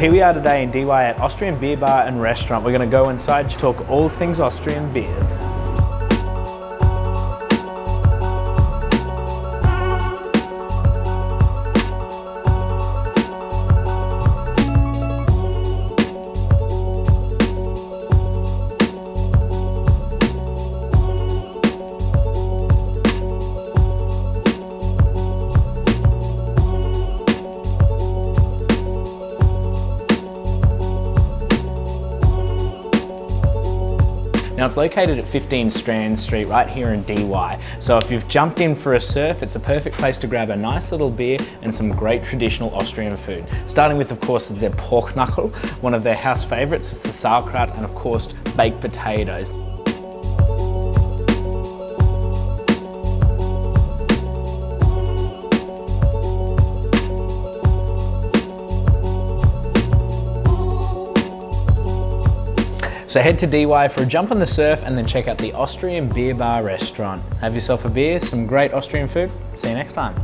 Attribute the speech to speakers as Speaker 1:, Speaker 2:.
Speaker 1: here we are today in Dee Why at Austrian Beer Bar and Restaurant. We're going to go inside to talk all things Austrian beers. Now it's located at 15 Strand Street right here in Dee Why. So if you've jumped in for a surf, it's a perfect place to grab a nice little beer and some great traditional Austrian food. Starting with of course their pork knuckle, one of their house favourites, the sauerkraut and of course baked potatoes. So head to Dee Why for a jump on the surf and then check out the Austrian Beer Bar restaurant. Have yourself a beer, some great Austrian food. See you next time.